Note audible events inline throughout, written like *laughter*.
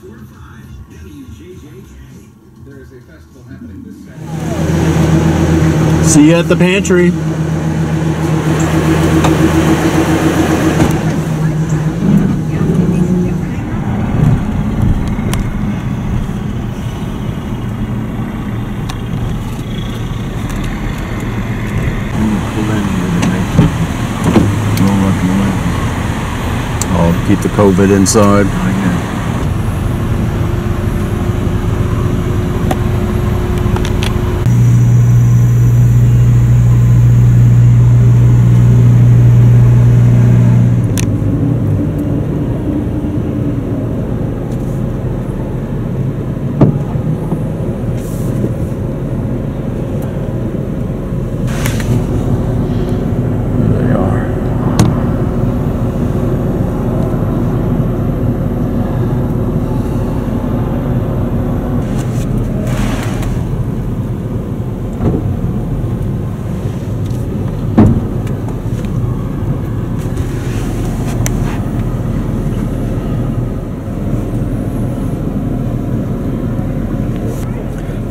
There is a festival happening this Saturday. See you at the pantry. Keep the COVID inside.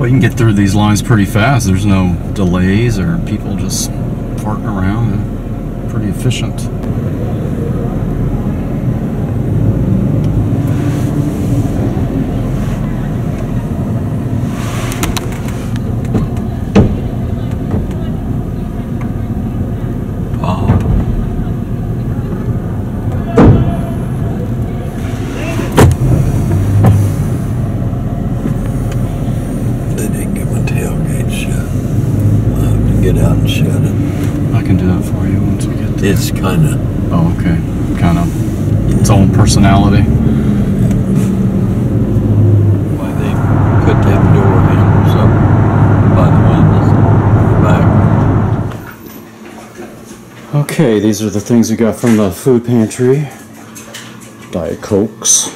You can get through these lines pretty fast. There's no delays or people just farting around. Pretty efficient. Oh. They get my tailgate shut. I have to get out and shut it. I can do that for you once we get there. It's kind of Oh, okay. Kind of its own personality. why they put them door handles up by the windows back. Okay, these are the things we got from the food pantry. Diet Cokes,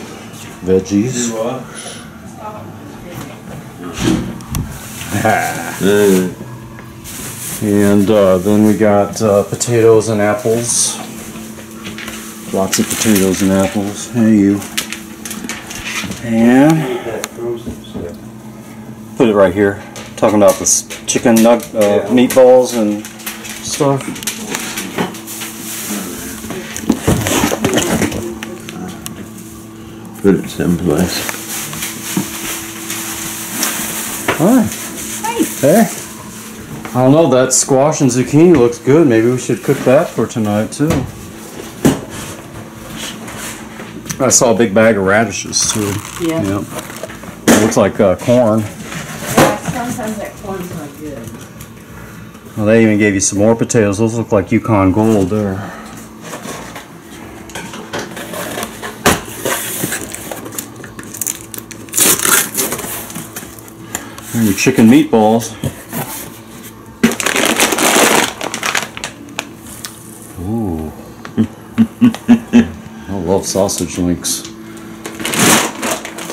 veggies. Uh, And uh, then we got uh, potatoes and apples. Lots of potatoes and apples. Hey, you. And put it right here. Talking about this chicken nug uh, meatballs and stuff. put it someplace. Hi. Hey. I don't know, that squash and zucchini looks good. Maybe we should cook that for tonight too. I saw a big bag of radishes too. Yeah. Yep. It looks like uh, corn. Yeah, sometimes that corn's not good. Well, they even gave you some more potatoes. Those look like Yukon Gold there. And your chicken meatballs. Ooh. *laughs* I love sausage links.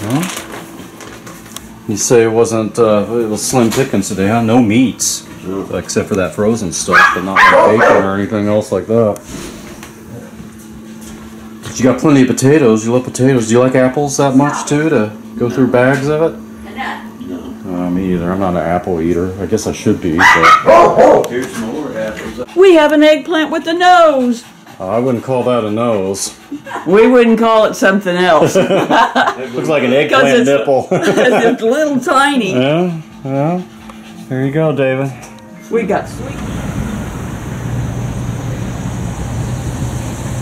Well, you say it wasn't, uh, it was slim pickings today, huh? No meats. Except for that frozen stuff, but not like bacon or anything else like that. But you got plenty of potatoes. You love potatoes. Do you like apples that much too, to go through bags of it? Uh, me either. I'm not an apple eater. I guess I should be, but Here's more apples. We have an eggplant with a nose. I wouldn't call that a nose. We wouldn't call it something else. It *laughs* looks like an *laughs* Because eggplant it's- nipple. *laughs* it's little tiny. yeah, yeah. There you go, David. We got sweet.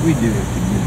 We do have to